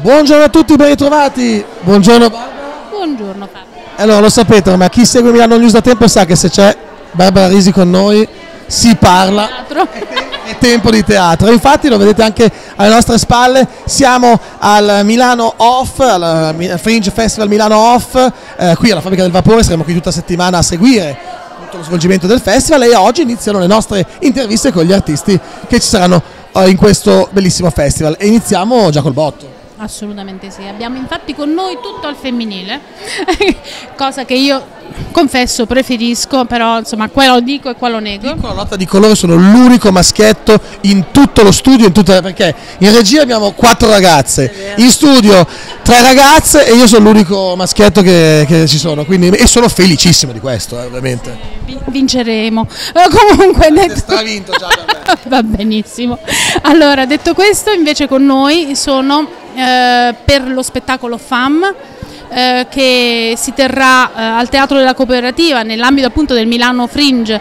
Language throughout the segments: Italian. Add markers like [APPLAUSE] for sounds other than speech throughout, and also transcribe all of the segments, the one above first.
Buongiorno a tutti, ben ritrovati. Buongiorno Barbara. Buongiorno Fabio. Allora, lo sapete, ma chi segue Milano News da tempo sa che se c'è Barbara Risi con noi si parla. Teatro. È tempo di teatro. Infatti lo vedete anche alle nostre spalle, siamo al Milano Off, al Fringe Festival Milano Off, eh, qui alla Fabbrica del Vapore, saremo qui tutta settimana a seguire tutto lo svolgimento del festival e oggi iniziano le nostre interviste con gli artisti che ci saranno eh, in questo bellissimo festival e iniziamo già col botto. Assolutamente sì. Abbiamo infatti con noi tutto al femminile, [LAUGHS] cosa che io confesso preferisco, però insomma qua lo dico e qua lo nego. Con la lotta di colore sono l'unico maschietto in tutto lo studio, in tutta- perché in regia abbiamo quattro ragazze, in studio tre ragazze e io sono l'unico maschietto che, che ci sono, quindi, e sono felicissimo di questo, eh, ovviamente. Vi- Vinceremo. Eh, comunque detto... stravinto già per me. [LAUGHS] Va benissimo. Allora, detto questo, invece con noi sono eh, per lo spettacolo FAM eh, che si terrà eh, al Teatro della Cooperativa nell'ambito appunto del Milano Fringe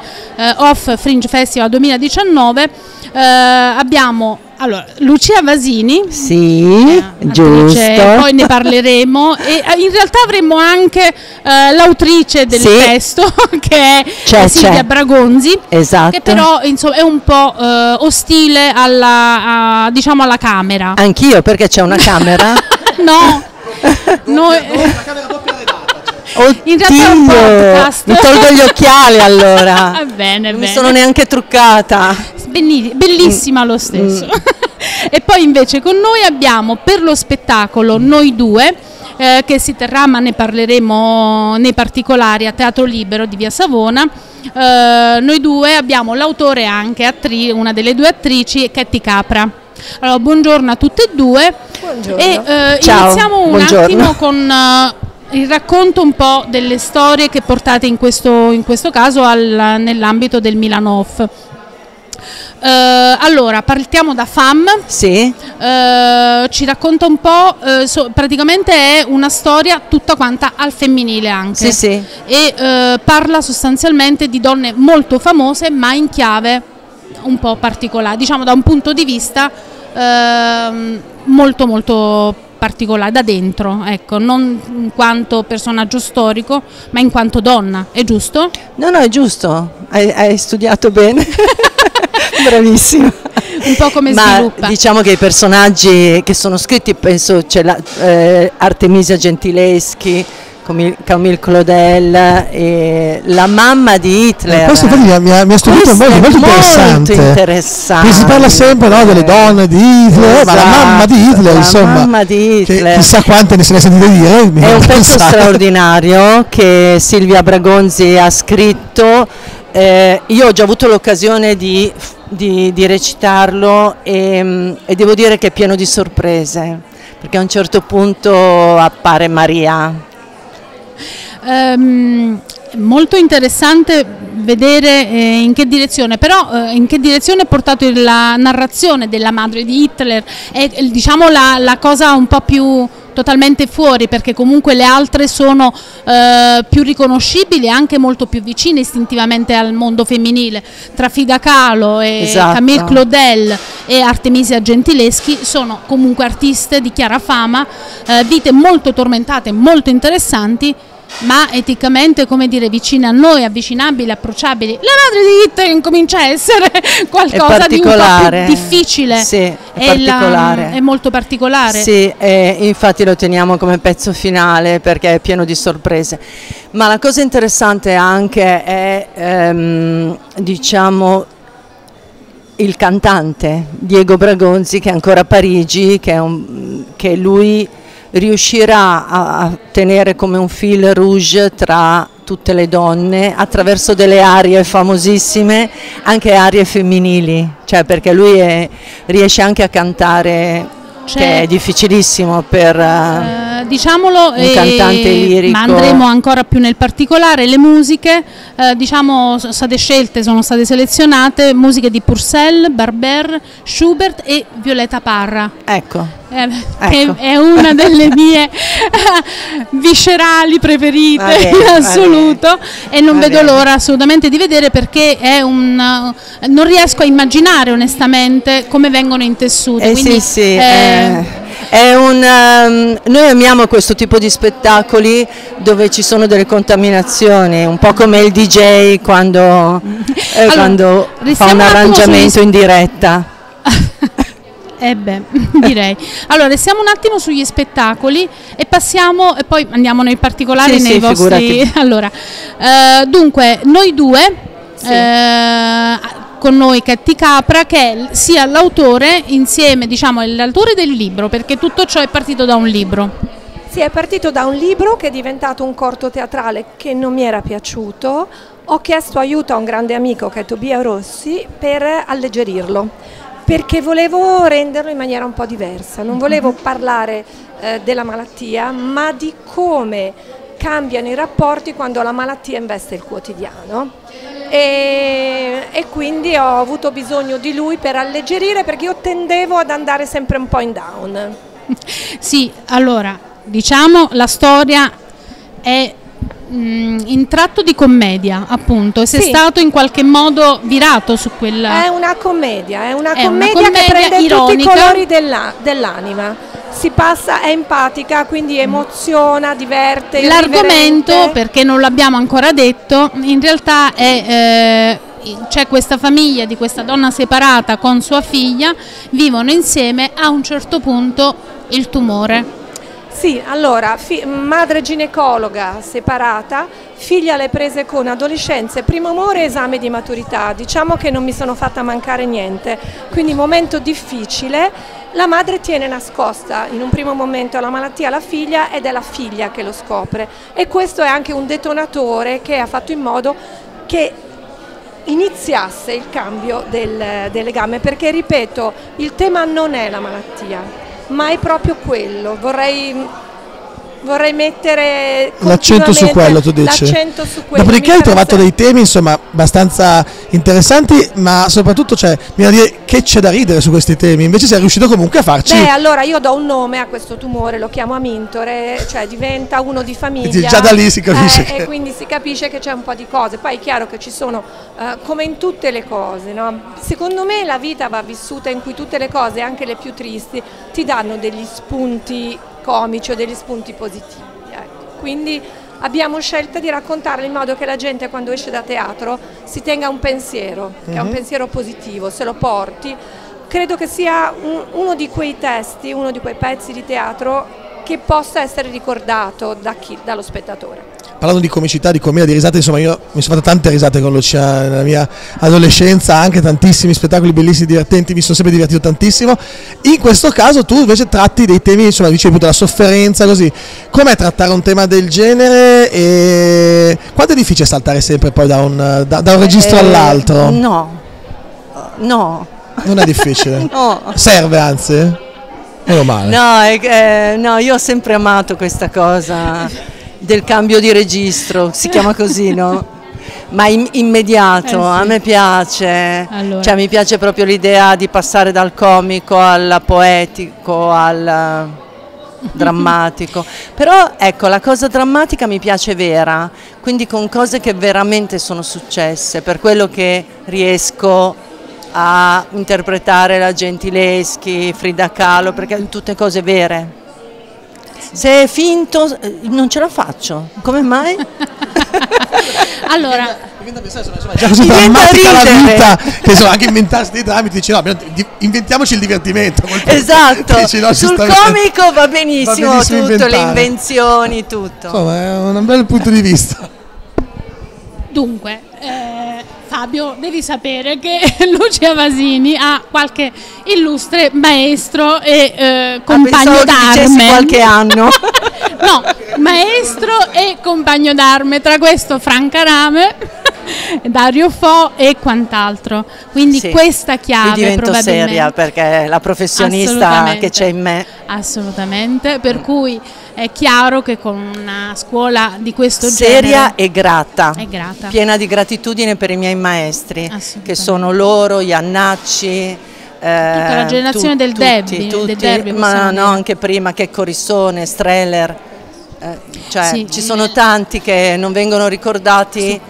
Off Fringe Festival 2019. Eh, abbiamo allora, Lucia Vasini, Sì, attrice, giusto. poi ne parleremo e eh, in realtà avremo anche eh, l'autrice del Sì. testo [LAUGHS] che è C'è, Silvia c'è. Bragonzi Esatto. che però insomma, è un po' eh, ostile alla, a- diciamo alla camera. Anch'io perché c'è una camera. [LAUGHS] No, [LAUGHS] noi, Oddio, In realtà è un podcast. mi tolgo gli occhiali allora. Bene, Non mi bene. sono neanche truccata. Benni- bellissima lo stesso. [LAUGHS] e poi invece con noi abbiamo per lo spettacolo Noi due, eh, che si terrà, ma ne parleremo nei particolari a Teatro Libero di Via Savona. Eh, noi due abbiamo l'autore anche attri- una delle due attrici, Ketty Capra. Allora, buongiorno a tutte e due. E eh, Ciao, iniziamo un buongiorno. attimo con eh, il racconto un po' delle storie che portate in questo, in questo caso nell'ambito del Milan Off. Eh, allora, partiamo da FAM, Sì, eh, ci racconta un po', eh, so- praticamente è una storia tutta quanta al femminile anche sì, sì. e parla sostanzialmente di donne molto famose ma in chiave un po' particolare, diciamo da un punto di vista ehm, molto molto particolare, da dentro, ecco, non in quanto personaggio storico ma in quanto donna, è giusto? No, no, è giusto. Hai, hai studiato bene. [LAUGHS] [LAUGHS] Bravissima. Un po' come Ma sviluppa. diciamo che i personaggi che sono scritti, penso c'è la, eh, Artemisia Gentileschi, Camille, Claudel, e la mamma di Hitler. Eh, questo mi ha, mi ha, stupito Questo molto, molto interessante. interessante. Si parla sempre no, delle donne di Hitler, ma la mamma di Esatto, Hitler, la insomma, mamma di Hitler. chissà quante ne se ne sentite dire. È un pezzo straordinario che Silvia Bragonzi ha scritto. Eh, io ho già avuto l'occasione di, di- di recitarlo e, mm, e devo dire che è pieno di sorprese, perché a un certo punto appare Maria. Ehm, molto interessante vedere eh, in che direzione, però eh, in che direzione è portato la narrazione della madre di Hitler, è diciamo la, la cosa un po' più totalmente fuori perché comunque le altre sono eh, più riconoscibili e anche molto più vicine istintivamente al mondo femminile tra Frida Kahlo e Esatto. Camille Claudel e Artemisia Gentileschi sono comunque artiste di chiara fama eh, vite molto tormentate molto interessanti ma eticamente, come dire, vicine a noi, avvicinabili, approcciabili. La madre di Hitler incomincia a essere [LAUGHS] qualcosa di un po' difficile. Sì, è la- particolare. è molto particolare. Sì, eh, infatti lo teniamo come pezzo finale perché è pieno di sorprese. Ma la cosa interessante anche è, ehm, diciamo, il cantante Diego Bragonzi che è ancora a Parigi, che, è un- che lui riuscirà a, tenere come un fil rouge tra tutte le donne attraverso delle arie famosissime, anche arie femminili, cioè perché lui è- riesce anche a cantare, che è difficilissimo per... eh, Eh, diciamolo, Un cantante lirico. ma andremo ancora più nel particolare. Le musiche, eh, diciamo, sono state scelte, sono state selezionate musiche di Purcell, Barber, Schubert e Violeta Parra. ecco, Eh, Ecco. Che è una delle [LAUGHS] mie viscerali preferite bene, in assoluto e non vedo l'ora assolutamente di vedere perché è un non riesco a immaginare onestamente come vengono intessute Eh quindi sì, sì, eh, eh, un, um, noi amiamo questo tipo di spettacoli dove ci sono delle contaminazioni, un po' come il DJ quando, eh, allora, quando fa un arrangiamento in diretta. Eh beh, [LAUGHS] direi. Allora, siamo un attimo sugli spettacoli e passiamo, e poi andiamo nei particolari sì, nei sì, vostri... Figurati. [LAUGHS] Allora, eh, dunque, noi due, sì. eh, con noi Catty Capra, che è sia l'autore insieme, diciamo, l'autore del libro, perché tutto ciò è partito da un libro. Sì, è partito da un libro che è diventato un corto teatrale che non mi era piaciuto. Ho chiesto aiuto a un grande amico che è Tobia Rossi per alleggerirlo perché volevo renderlo in maniera un po' diversa, non volevo mhm. parlare eh, della malattia, ma di come cambiano i rapporti quando la malattia investe il quotidiano. E, e, quindi ho avuto bisogno di lui per alleggerire perché io tendevo ad andare sempre un po' in down. [LAUGHS] Sì, allora diciamo la storia è Mm, in tratto di commedia, appunto, e sei sì. stato in qualche modo virato su quella... È una commedia, è una, è commedia, una commedia, che prende ironica. tutti i colori della, dell'anima. Si passa, è empatica, quindi emoziona, diverte. L'argomento, perché non l'abbiamo ancora detto, in realtà è... Eh, c'è questa famiglia di questa donna separata con sua figlia, vivono insieme, a un certo punto il tumore sì, allora, madre ginecologa separata, figlia le prese con adolescenze, primo amore e esame di maturità, diciamo che non mi sono fatta mancare niente, quindi momento difficile, la madre tiene nascosta in un primo momento la malattia alla figlia ed è la figlia che lo scopre. E questo è anche un detonatore che ha fatto in modo che iniziasse il cambio del, del legame perché ripeto il tema non è la malattia ma è proprio quello. Vorrei, vorrei mettere l'accento su quello, tu dici. Su quello. Dopodiché hai trovato dei temi insomma abbastanza interessanti, ma soprattutto cioè, mi da dire che c'è da ridere su questi temi. Invece sei riuscito comunque a farci. Beh, allora io do un nome a questo tumore, lo chiamo Amintore, cioè diventa uno di famiglia. Già da lì si capisce. Eh, che... E quindi si capisce che c'è un po' di cose. Poi è chiaro che ci sono, eh, come in tutte le cose, no? secondo me la vita va vissuta in cui tutte le cose, anche le più tristi, ti danno degli spunti comici o degli spunti positivi. Ecco. Quindi abbiamo scelto di raccontarlo in modo che la gente quando esce da teatro si tenga un pensiero, che è un mhm. pensiero positivo, se lo porti. Credo che sia un, uno di quei testi, uno di quei pezzi di teatro che possa essere ricordato da chi, dallo spettatore parlando di comicità, di commedia, di risate, insomma io mi sono fatto tante risate con Lucia nella mia adolescenza, anche tantissimi spettacoli bellissimi, divertenti, mi sono sempre divertito tantissimo. In questo caso tu invece tratti dei temi, insomma, dicevi appunto la sofferenza, così. Com'è trattare un tema del genere e quanto è difficile saltare sempre poi da un, da, da un registro eh, all'altro? No, no. Non è difficile? [LAUGHS] no. Serve anzi? Meno male. No, eh, no, io ho sempre amato questa cosa del cambio di registro, si chiama così, no? Ma immediato, eh sì. a me piace, allora. cioè mi piace proprio l'idea di passare dal comico al poetico, al drammatico. [LAUGHS] Però ecco, la cosa drammatica mi piace vera, quindi con cose che veramente sono successe, per quello che riesco a interpretare la Gentileschi, Frida Kahlo, perché sono tutte cose vere. Se è finto eh, non ce la faccio. Come mai? [LAUGHS] allora, già [LAUGHS] così drammatica la vita che insomma, anche inventarsi dei drammi dici no, inventiamoci il divertimento [LAUGHS] esatto dici, no, sul comico va benissimo, va benissimo tutto inventare. le invenzioni tutto insomma è un bel punto di vista dunque eh, Fabio, devi sapere che [LAUGHS] Lucia Vasini ha qualche illustre maestro e eh, compagno d'arme. qualche anno. [LAUGHS] no, maestro e compagno d'arme, tra questo Franca Rame, [LAUGHS] Dario Fo e quant'altro. Quindi sì, questa chiave Qui divento seria perché è la professionista che c'è in me. Assolutamente, per cui è chiaro che con una scuola di questo Seria genere... Seria e grata, è grata, piena di gratitudine per i miei maestri, che sono loro, Iannacci, eh, tutta la generazione tu, del, tutti, tutti, del derby, ma no, anche prima che Corissone, Streller, eh, cioè sì, ci sono tanti che non vengono ricordati. Sì.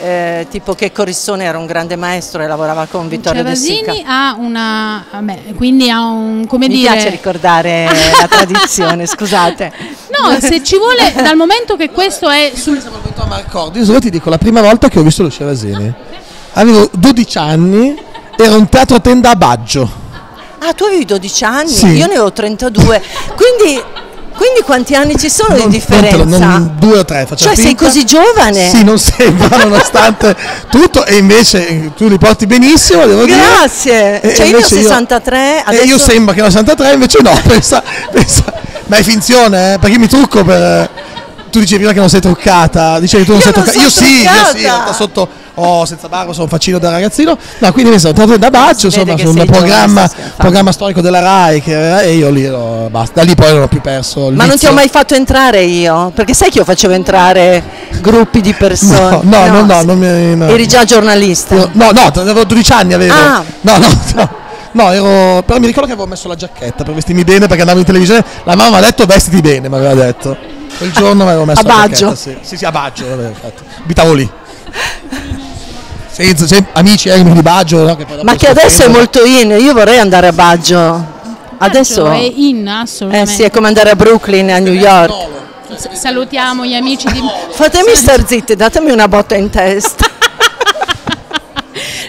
Eh, tipo che Corissone era un grande maestro e lavorava con Vittorio De Sica. Cevasini ha una, vabbè, quindi ha un, come Mi dire... piace ricordare la [LAUGHS] tradizione, scusate. No, se ci vuole, dal momento che questo è sul... Siamo venuti a Marcordi, io solo ti dico, la prima volta che ho visto Lucia Vasini, avevo 12 anni, era un teatro tenda a Baggio. Ah, tu avevi 12 anni, Sì. io ne avevo 32, quindi, quindi quanti anni ci sono Non- di differenza? non non due o tre, faccio Cioè sei finta. così giovane? Sì, non sembra nonostante [LAUGHS] tutto e invece tu li porti benissimo, devo dire. Grazie, E- cioè e io ho invece 63, E adesso... io sembra che ho 63, invece no, [LAUGHS] pensa, pensa- ma è finzione, eh, perché io mi trucco per... Tu dicevi prima che non sei truccata, dicevi tu non Io sei truccata. Io sono sì, io truccata. sì, in realtà sotto oh, senza barba sono faccino da ragazzino. No, quindi mi sono entrato da vede insomma, su un programma, programma storico della RAI che e io lì ero, basta, da lì poi non ho più perso Ma non ti ho mai fatto entrare io? Perché sai che io facevo entrare gruppi di persone? No, no, no, no, non mi- no. Eri già giornalista? Io- No, no, avevo 12 anni avevo. Ah. No, no, no. No, ero, però mi ricordo che avevo messo la giacchetta per vestirmi bene perché andavo in televisione. La mamma mi ha detto vestiti bene, mi aveva detto. Quel giorno mi avevo messo A la Baggio. giacchetta. Sì, sì, sì, a Baggio, vabbè, infatti. Abitavo lì. Senza, sem- amici eh, di Baggio. no, che Ma che adesso è molto in, io vorrei andare a Baggio. Adesso è in eh assolutamente. sì, è come andare a Brooklyn, a New York. S- Salutiamo gli amici di... Fatemi star zitti, datemi una botta in testa. [LAUGHS]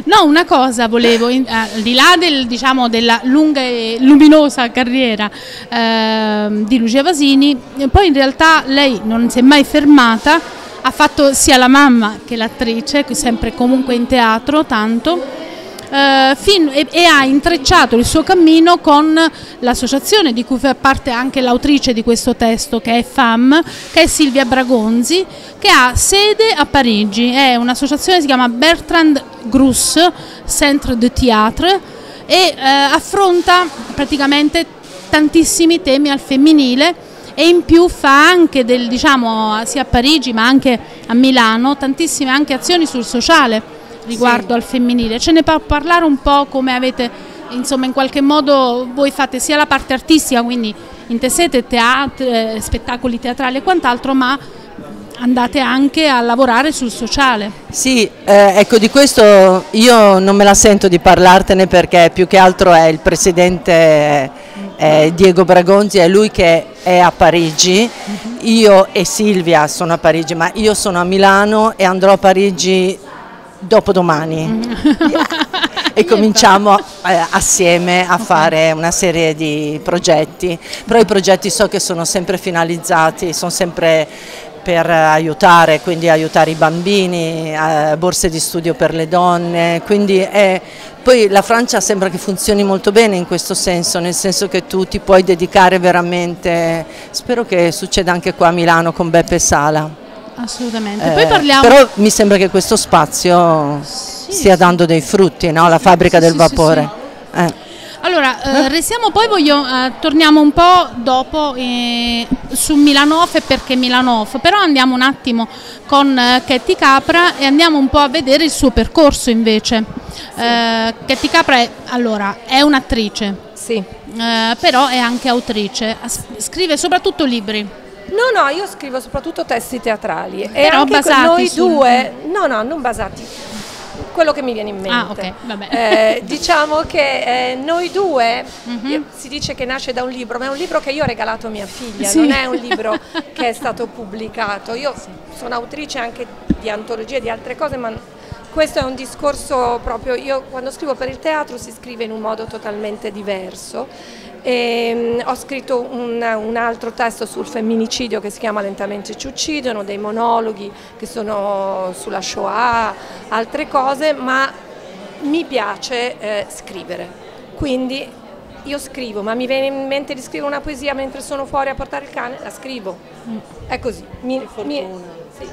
No, una cosa volevo, in- al di là del, diciamo, della lunga e luminosa carriera ehm, di Lucia Vasini, eh, poi in realtà lei non si è mai fermata, ha fatto sia la mamma che l'attrice, sempre comunque in teatro tanto. eh, fin- e, e ha intrecciato il suo cammino con l'associazione di cui fa parte anche l'autrice di questo testo che è FAM, che è Silvia Bragonzi, che ha sede a Parigi, è un'associazione che si chiama Bertrand Gruss, Centre de Théâtre, e eh, affronta praticamente tantissimi temi al femminile e in più fa anche del, diciamo, sia a Parigi ma anche a Milano tantissime anche azioni sul sociale riguardo al femminile. Ce ne può parlare un po' come avete, insomma, in qualche modo voi fate sia la parte artistica, quindi intesete teatro, eh, spettacoli teatrali e quant'altro, ma andate anche a lavorare sul sociale. Sì, eh, ecco di questo io non me la sento di parlartene perché più che altro è il presidente eh, Diego Bragonzi, è lui che è a Parigi, io e Silvia sono a Parigi, ma io sono a Milano e andrò a Parigi dopodomani. E [LAUGHS] cominciamo eh, assieme a fare una serie di progetti, però i progetti so che sono sempre finalizzati, sono sempre per aiutare, quindi aiutare i bambini, eh, borse di studio per le donne, quindi è- poi la Francia sembra che funzioni molto bene in questo senso, nel senso che tu ti puoi dedicare veramente, spero che succeda anche qua a Milano con Beppe Sala. Assolutamente. Eh, Poi parliamo... Però mi sembra che questo spazio stia dando dei frutti, no? la fabbrica sì, del sì, vapore. Eh. Allora, eh, restiamo poi, voglio, eh, torniamo un po' dopo eh, su Milano Off e perché Milano Off, però andiamo un attimo con eh, Ketty Capra e andiamo un po' a vedere il suo percorso invece. Eh, Ketty Capra è, allora, è un'attrice, Sì. eh, però è anche autrice, scrive soprattutto libri. No, no, io scrivo soprattutto testi teatrali. E Però anche basati noi sul- due, no, no, non basati, quello che mi viene in mente. Ah, ok, vabbè. Eh, diciamo che eh, noi due, Mhm. eh, si dice che nasce da un libro, ma è un libro che io ho regalato a mia figlia, Sì. non è un libro [LAUGHS] che è stato pubblicato. Io sono autrice anche di antologie e di altre cose, ma questo è un discorso proprio, io quando scrivo per il teatro si scrive in un modo totalmente diverso. E, mm, ho scritto un, un altro testo sul femminicidio che si chiama Lentamente ci uccidono, dei monologhi che sono sulla Shoah, altre cose, ma mi piace eh, scrivere. Quindi io scrivo, ma mi viene in mente di scrivere una poesia mentre sono fuori a portare il cane, la scrivo. È così, mi, mi-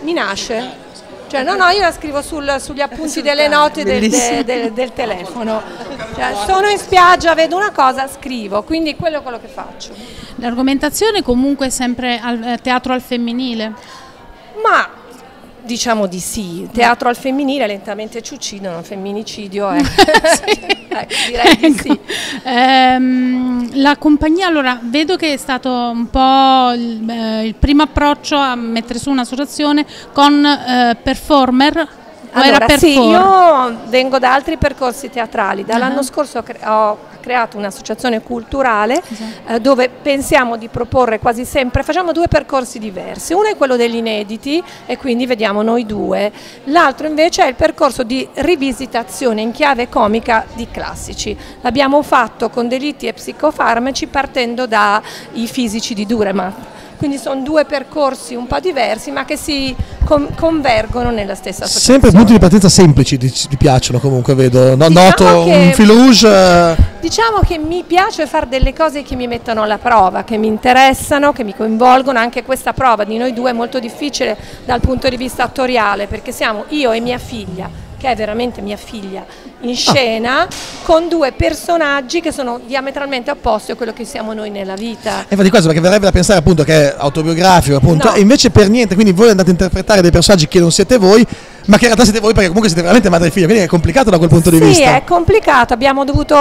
mi nasce. Cioè, no, no, io la scrivo sul- sugli appunti delle note del, de- del- del telefono. Cioè, sono in spiaggia, vedo una cosa, scrivo, quindi quello è quello che faccio. L'argomentazione comunque è sempre al eh, teatro al femminile. Ma diciamo di sì, teatro al femminile lentamente ci uccidono, femminicidio [LAUGHS] è. [LAUGHS] Ecco, direi di sì. Ecco. Ehm, la compagnia, allora, vedo che è stato un po' il, eh, il primo approccio a mettere su un'associazione con eh, performer Allora, sì, io vengo da altri percorsi teatrali. Dall'anno uh-huh. scorso ho creato un'associazione culturale esatto. eh, dove pensiamo di proporre quasi sempre, facciamo due percorsi diversi. Uno è quello degli inediti e quindi vediamo noi due. L'altro invece è il percorso di rivisitazione in chiave comica di classici. L'abbiamo fatto con delitti e psicofarmaci partendo dai fisici di Duremath quindi sono due percorsi un po' diversi ma che si con convergono nella stessa associazione. Sempre punti di partenza semplici ti, piacciono comunque, vedo, no, diciamo noto che, un fil rouge. Eh. Diciamo che mi piace fare delle cose che mi mettono alla prova, che mi interessano, che mi coinvolgono, anche questa prova di noi due è molto difficile dal punto di vista attoriale perché siamo io e mia figlia che è veramente mia figlia, in scena ah. con due personaggi che sono diametralmente opposti a quello che siamo noi nella vita. E fa di questo perché verrebbe da pensare appunto che è autobiografico, appunto, no. e invece per niente, quindi voi andate a interpretare dei personaggi che non siete voi, ma che in realtà siete voi perché comunque siete veramente madre e figlia, quindi è complicato da quel punto di sì, vista. Sì, è complicato, abbiamo dovuto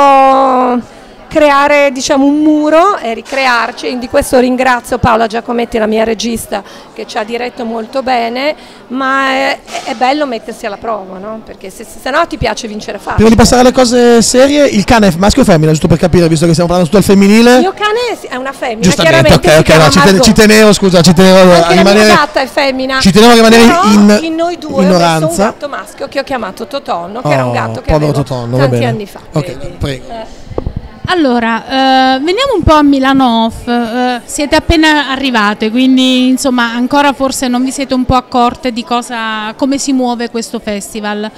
creare diciamo, un muro e ricrearci, di questo ringrazio Paola Giacometti, la mia regista, che ci ha diretto molto bene, ma è, è bello mettersi alla prova, no? perché se, se, no ti piace vincere facile. Prima di passare alle cose serie, il cane è maschio o femmina, giusto per capire, visto che stiamo parlando tutto al femminile? Il mio cane è una femmina, Giustamente, ok, ok, no, ci, ten- ci, tenevo, scusa, ci tenevo Anche a rimanere... La gatta è femmina. Ci tenevo a rimanere Però in, in noi due ignoranza. ho messo un gatto maschio che ho chiamato Totonno, che oh, era un gatto che avevo Totonno, tanti anni fa. Ok, prego. Eh. Allora, eh, veniamo un po' a Milano Off, eh, siete appena arrivate, quindi insomma ancora forse non vi siete un po' accorte di cosa, come si muove questo festival.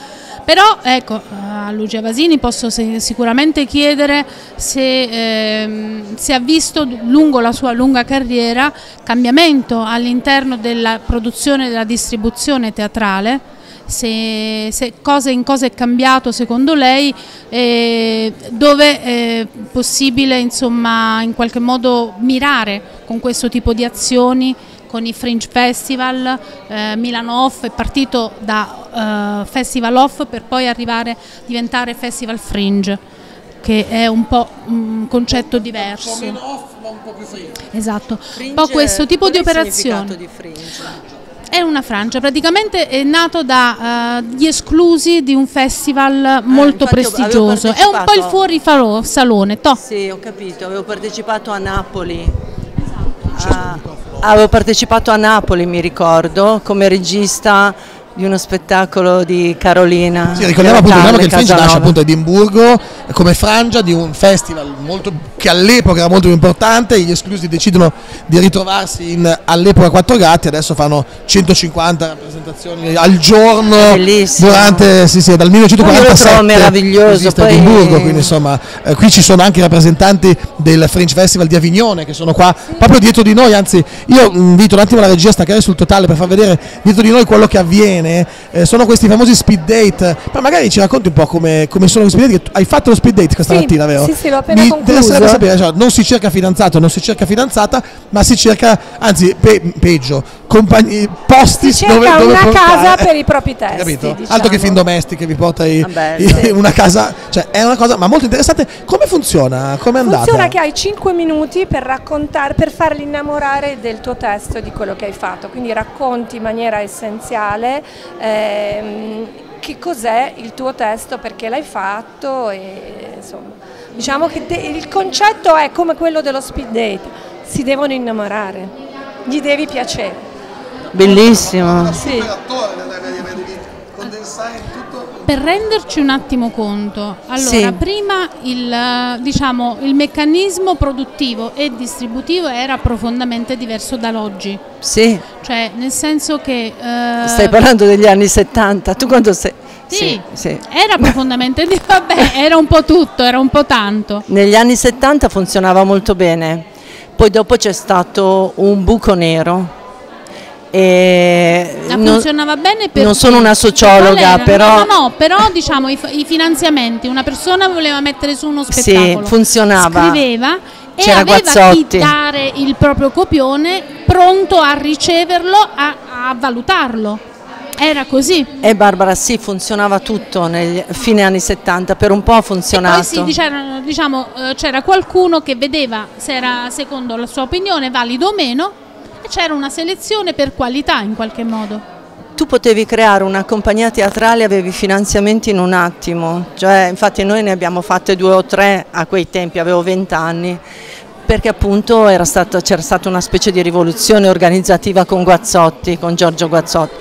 Però ecco, a Lucia Vasini posso sicuramente chiedere se, eh, se ha visto lungo la sua lunga carriera cambiamento all'interno della produzione e della distribuzione teatrale se, se cosa in cosa è cambiato secondo lei, eh, dove è possibile insomma, in qualche modo mirare con questo tipo di azioni con i Fringe Festival, eh, Milano Off è partito da uh, Festival Off per poi arrivare a diventare Festival Fringe che è un po' un concetto diverso. Un po' meno off ma un po' più fringe. Esatto, fringe, un po' questo tipo di operazione. Di fringe? È una Francia, praticamente è nato dagli uh, esclusi di un festival molto eh, prestigioso. È un po' il fuori farò, salone. To. Sì, ho capito, avevo partecipato a Napoli. Esatto. Ah, avevo partecipato a Napoli, mi ricordo, come regista di uno spettacolo di Carolina. Sì, ricordiamo appunto che il Fringe nasce appunto a Edimburgo come frangia di un festival molto, che all'epoca era molto più importante, gli esclusi decidono di ritrovarsi in, all'epoca quattro gatti, adesso fanno 150 rappresentazioni al giorno Bellissimo. durante sì, sì, dal 1947 meraviglioso poi... Edimburgo, quindi insomma eh, qui ci sono anche i rappresentanti del Fringe Festival di Avignone che sono qua proprio dietro di noi, anzi io invito un attimo la regia a staccare sul totale per far vedere dietro di noi quello che avviene bene eh, sono questi famosi speed date. Ma magari ci racconti un po' come, come sono questi speed date. Hai fatto lo speed date questa sì, mattina, vero? Sì, sì, l'ho appena Mi concluso. sapere, cioè, non si cerca fidanzato, non si cerca fidanzata, ma si cerca, anzi, pe- peggio, compagni, posti si dove, dove una portare. casa per i [LAUGHS] propri testi. Capito? Diciamo. Altro che film domestiche vi porta i, Vabbè, i, sì. una casa, cioè è una cosa, ma molto interessante. Come funziona? Come è andata? Funziona che hai 5 minuti per raccontare, per farli innamorare del tuo testo e di quello che hai fatto. Quindi racconti in maniera essenziale. Eh, ehm, che cos'è il tuo testo, perché l'hai fatto e insomma, diciamo che il concetto è come quello dello speed date, si devono innamorare, gli devi piacere. Bellissimo. Sì per renderci un attimo conto, allora sì. prima il, diciamo, il, meccanismo produttivo e distributivo era profondamente diverso dall'oggi. Sì. Cioè, nel senso che... Eh, Stai parlando degli anni 70, tu quando sei... Sì, sì, sì. era profondamente vabbè, era un po' tutto, era un po' tanto. Negli anni 70 funzionava molto bene, poi dopo c'è stato un buco nero e non, funzionava bene perché non sono una sociologa, però... No, no, no, però diciamo i, i, finanziamenti, una persona voleva mettere su uno spettacolo, sì, funzionava. scriveva e C'era aveva Guazzotti. chi dare il proprio copione pronto a riceverlo, a, a valutarlo. Era così. E Barbara, sì, funzionava tutto nel fine anni 70, per un po' ha funzionato. Sì, diciamo, eh, c'era qualcuno che vedeva se era secondo la sua opinione valido o meno c'era una selezione per qualità in qualche modo. tu potevi creare una compagnia teatrale e avevi finanziamenti in un attimo, cioè, infatti noi ne abbiamo fatte due o tre a quei tempi, avevo vent'anni, perché appunto c'era stata una specie di rivoluzione organizzativa con Guazzotti, con Giorgio Guazzotti,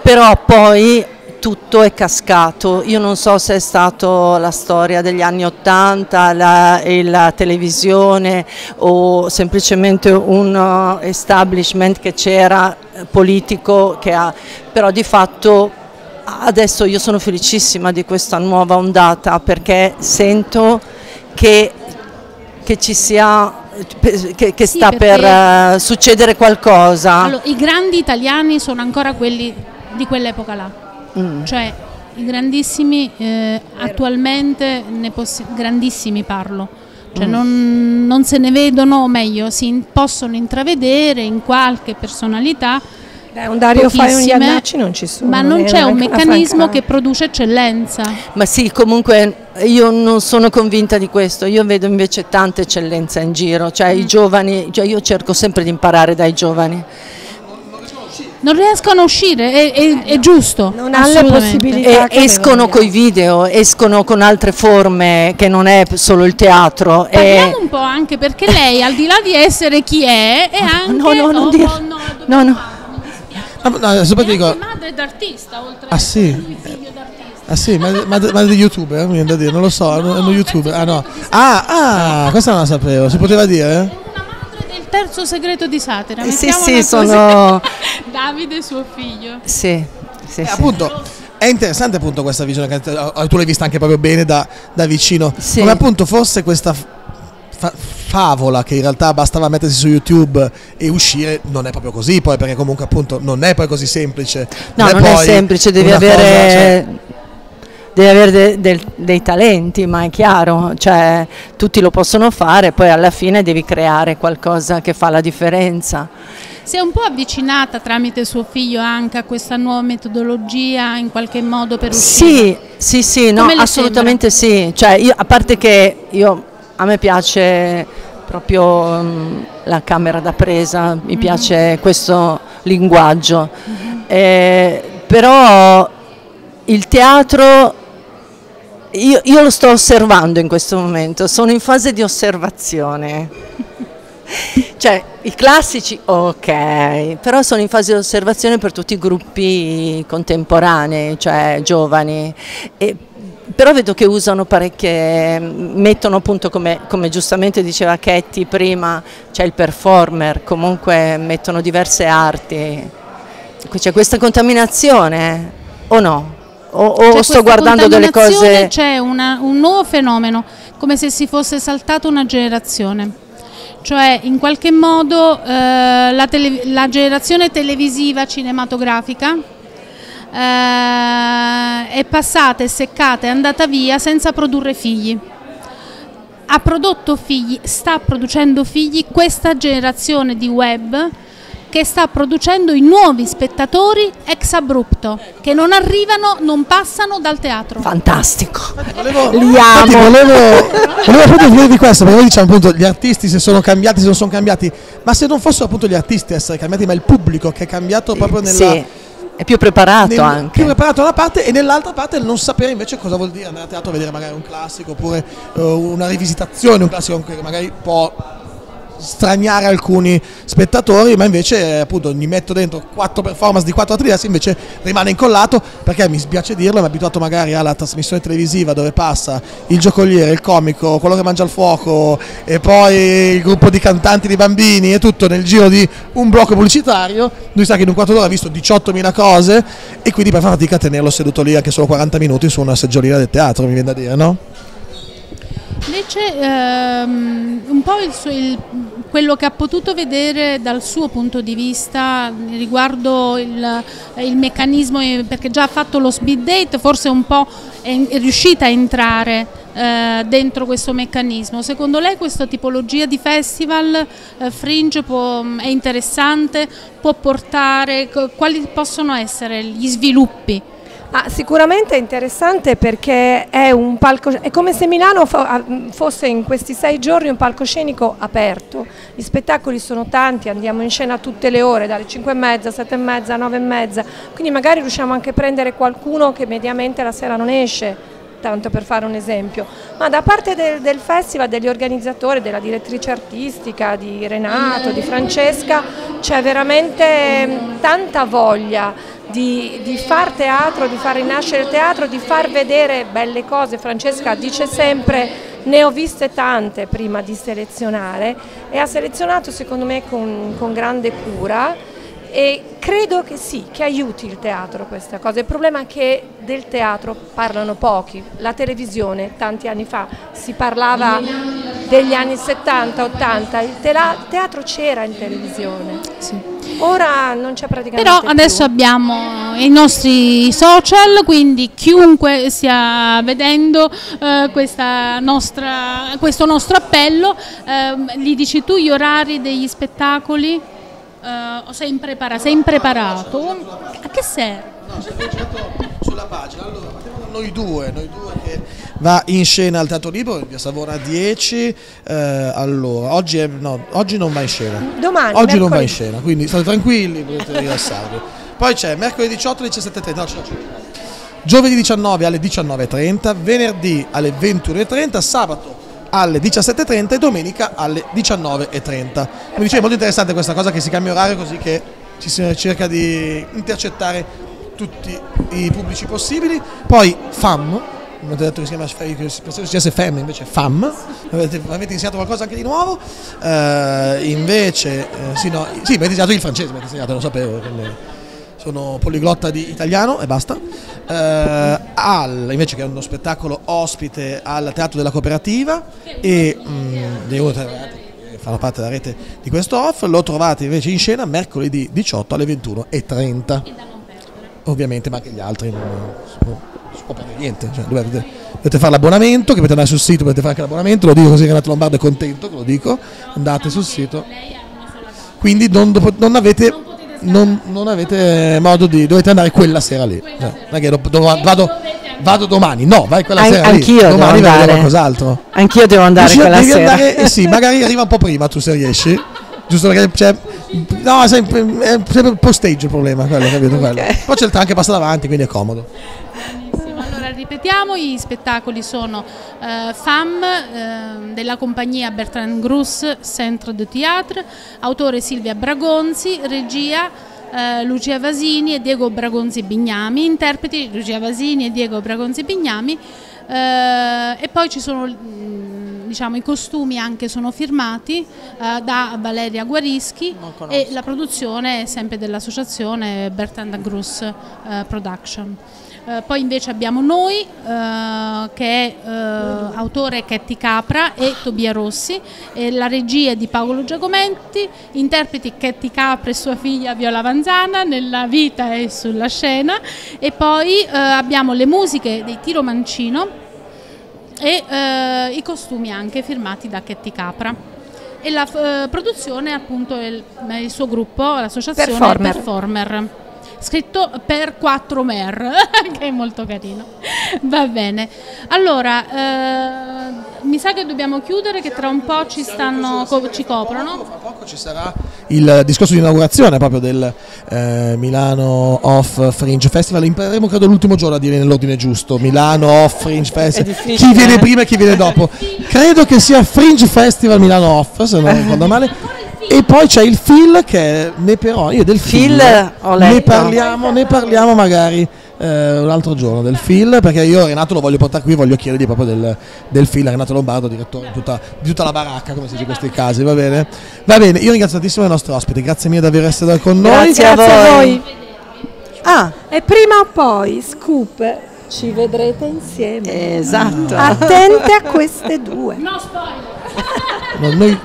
però poi tutto è cascato. Io non so se è stata la storia degli anni Ottanta la, la televisione o semplicemente un uh, establishment che c'era eh, politico che ha, però di fatto adesso io sono felicissima di questa nuova ondata perché sento che, che ci sia che, che sì, sta per uh, succedere qualcosa. Allora, I grandi italiani sono ancora quelli di quell'epoca là Mm. Cioè i grandissimi eh, attualmente, grandissimi parlo, cioè mm. non, non, se ne vedono, o meglio, si possono intravedere in qualche personalità. Beh, un Dario Fai un Iannacci non ci sono. Ma non c'è un meccanismo che produce eccellenza. Ma sì, comunque io non sono convinta di questo, io vedo invece tanta eccellenza in giro, cioè mm. i giovani, cioè io cerco sempre di imparare dai giovani non riescono a uscire, è, è, è giusto. Non hanno le possibilità. E, escono con i video, escono con altre forme che non è solo il teatro. Parliamo e... un po' anche perché lei, al di là di essere chi è, è [LAUGHS] anche. No, no, non oh, dire. no, no. no. No, no, adesso poi dico... madre d'artista oltre ah, sì. figlio d'artista. Ah sì, madre, madre, madre di youtuber, mi viene da dire, non lo so, no, hanno youtuber. Ah no. Ah, ah, questa non la sapevo, si poteva dire? Terzo segreto di satira. Eh, sì, sì, sono [LAUGHS] Davide e suo figlio. Sì, sì, eh, sì. Appunto, è interessante appunto questa visione, che tu l'hai vista anche proprio bene da, da vicino, sì. come appunto forse questa fa- favola che in realtà bastava mettersi su YouTube e uscire non è proprio così poi perché comunque appunto non è poi così semplice. No, non, non è, semplice, devi avere... Cosa, cioè devi avere de, de, dei talenti, ma è chiaro, cioè, tutti lo possono fare, poi alla fine devi creare qualcosa che fa la differenza. Si è un po' avvicinata tramite suo figlio anche a questa nuova metodologia in qualche modo per uscire? Sì, sì, sì, no, assolutamente sembra? sì, cioè, io, a parte che io, a me piace proprio um, la camera da presa, mi mm-hmm. piace questo linguaggio, mm-hmm. eh, però il teatro io, io, lo sto osservando in questo momento, sono in fase di osservazione. [LAUGHS] cioè, i classici, ok, però sono in fase di osservazione per tutti i gruppi contemporanei, cioè giovani. E, però vedo che usano parecchie, mettono appunto come, come giustamente diceva Ketty prima, c'è il performer, comunque mettono diverse arti. C'è questa contaminazione o no? O, o sto guardando delle cose... C'è un nuovo fenomeno, come se si fosse saltata una generazione. Cioè in qualche modo eh, la, tele, la, generazione televisiva cinematografica eh, è passata, è seccata, è andata via senza produrre figli ha prodotto figli, sta producendo figli questa generazione di web che sta producendo i nuovi spettatori ex abrupto, che non arrivano, non passano dal teatro. Fantastico. Volevo, Li amo. Volevo, volevo proprio dire di questo, perché noi diciamo appunto gli artisti se sono cambiati, se non sono cambiati, ma se non fossero appunto gli artisti a essere cambiati, ma il pubblico che è cambiato proprio nella... Sì. È più preparato nel, anche. Più preparato da una parte e nell'altra parte non sapere invece cosa vuol dire andare a teatro a vedere magari un classico oppure uh, una rivisitazione, un classico che magari può straniare alcuni spettatori, ma invece appunto gli metto dentro quattro performance di quattro attriti, invece rimane incollato perché mi spiace dirlo, mi è abituato magari alla trasmissione televisiva dove passa il giocoliere, il comico, quello che mangia il fuoco e poi il gruppo di cantanti di bambini e tutto nel giro di un blocco pubblicitario, lui sa che in un quarto d'ora ha visto 18.000 cose e quindi per far fatica a tenerlo seduto lì anche solo 40 minuti su una seggiolina del teatro, mi viene da dire, no? Invece ehm, un po' il suo, il, quello che ha potuto vedere dal suo punto di vista riguardo il, il, meccanismo, perché già ha fatto lo speed date, forse un po' è, è riuscita a entrare eh, dentro questo meccanismo. Secondo lei questa tipologia di festival eh, fringe può, è interessante, può portare, quali possono essere gli sviluppi? Ah, sicuramente è interessante perché è palco, è come se Milano ah, fosse in questi sei giorni un palcoscenico aperto, gli spettacoli sono tanti, andiamo in scena tutte le ore, dalle 5 e mezza, 7 e mezza, 9 e mezza, quindi magari riusciamo anche a prendere qualcuno che mediamente la sera non esce, tanto per fare un esempio, ma da parte del, del, festival, degli organizzatori, della direttrice artistica, di Renato, di Francesca, c'è veramente mm, tanta voglia di, di, far teatro, di far rinascere teatro, di far vedere belle cose. Francesca dice sempre ne ho viste tante prima di selezionare e ha selezionato secondo me con, con grande cura e credo che sì, che aiuti il teatro questa cosa. Il problema è che del teatro parlano pochi. La televisione, tanti anni fa, si parlava degli anni 70-80, il teatro c'era in televisione. Sì. Ora non c'è praticamente Però adesso più. abbiamo i nostri social, quindi chiunque stia vedendo eh, nostra, questo nostro appello, eh, gli dici tu gli orari degli spettacoli? Uh, sei, imprepara sei impreparato? A che serve? No, sulla pagina. Allora, partiamo da noi due, noi due che va in scena al Teatro Libero, via Savona 10. Eh, allora, oggi, è, no, oggi, non va in scena. Domani. Oggi mercoledì. non va in scena, quindi state tranquilli, potete rilassarvi. Poi c'è mercoledì 18 alle 17.30. No, Giovedì 19 alle 19.30, venerdì alle 21.30, sabato alle 17.30 e domenica alle 19.30. Mi dicevo molto interessante questa cosa che si cambia orario così che ci si cerca di intercettare tutti i pubblici possibili. Poi FAM, non ho detto che si chiama FEM, invece FAM, avete, avete, insegnato qualcosa anche di nuovo, uh, invece, uh, sì, no, sì, mi avete insegnato il francese, mi avete insegnato, lo sapevo, quindi sono poliglotta di italiano e basta. Uh, al, invece che è uno spettacolo ospite al Teatro della Cooperativa e mh, mm, devo fanno parte della rete di questo off, lo trovate invece in scena mercoledì 18 alle 21.30. Ovviamente, ma anche gli altri non, si può perdere niente. Cioè, dovete, dovete, fare l'abbonamento, che potete andare sul sito, potete fare anche l'abbonamento, lo dico così Renato Lombardo è contento, lo dico, andate sul sito. Quindi non, non avete non, non, avete modo di dovete andare quella sera lì. Non è che do, do, vado, vado, domani. No vai quella An- sera anch'io lì domani devo andare. qualcos'altro anch'io devo andare Dici, quella sera. andare, eh sì magari arriva un po' prima tu se riesci. Giusto perché c'è no è sempre, è sempre post stage il problema quello capito okay. quello. poi c'è il tram che passa davanti quindi è comodo ripetiamo, gli spettacoli sono eh, FAM eh, della compagnia Bertrand Gruss Centre de Théâtre, autore Silvia Bragonzi, regia eh, Lucia Vasini e Diego Bragonzi Bignami, interpreti Lucia Vasini e Diego Bragonzi Bignami eh, e poi ci sono mm, diciamo, i costumi anche sono firmati eh, da Valeria Guarischi e la produzione è sempre dell'associazione Bertrand Gruss eh, Production. Eh, poi invece abbiamo noi, eh, che è eh, autore Chetti Capra e Tobia Rossi, e la regia è di Paolo Giacomenti, interpreti Chetti Capra e sua figlia Viola Vanzana nella vita e sulla scena, e poi eh, abbiamo le musiche dei Tiro Mancino e eh, i costumi anche firmati da Chetti Capra. E la produzione appunto è il, il, suo gruppo, l'associazione Performer. Performer scritto per 4 mer, [LAUGHS] che è molto carino. Va bene. Allora, eh, mi sa che dobbiamo chiudere, che tra un po' ci, stanno, ci coprono. Fra poco ci sarà il discorso di inaugurazione proprio del eh, Milano Off Fringe Festival. Impareremo credo l'ultimo giorno a dire nell'ordine giusto. Milano Off Fringe Festival. Chi viene eh? prima e chi viene dopo. [LAUGHS] Credo che sia Fringe Festival Milano Off, se non ricordo male. E poi c'è il Phil che ne però io del Phil, ne parliamo, ne parliamo magari eh, un altro giorno del Phil perché io Renato lo voglio portare qui, voglio chiedergli proprio del, del Phil, Renato Lombardo, direttore di tutta, di tutta, la baracca, come si dice in questi casi, va bene? Va bene, io ringrazio tantissimo i nostri ospiti, grazie mille di aver essere con noi. Grazie, grazie a voi. Ah, e prima o poi, scoop, ci vedrete insieme. Esatto. Attente a queste due. No spoiler. No, noi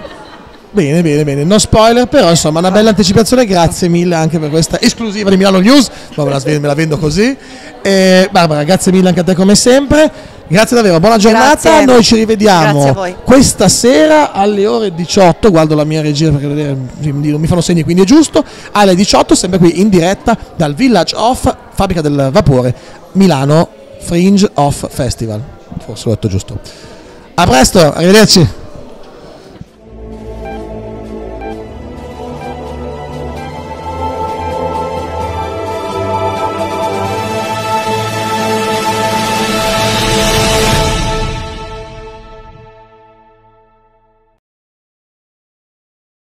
Bene, bene, bene, no spoiler, però insomma una bella anticipazione, grazie mille anche per questa esclusiva di Milano News, ma me la, vendo così. E, Barbara, grazie mille anche a te come sempre, grazie davvero, buona giornata, grazie. noi ci rivediamo questa sera alle ore 18, guardo la mia regia perché non mi fanno segni quindi è giusto, alle 18 sempre qui in diretta dal Village of Fabbrica del Vapore Milano Fringe Off Festival. Forse l'ho detto giusto. A presto, arrivederci.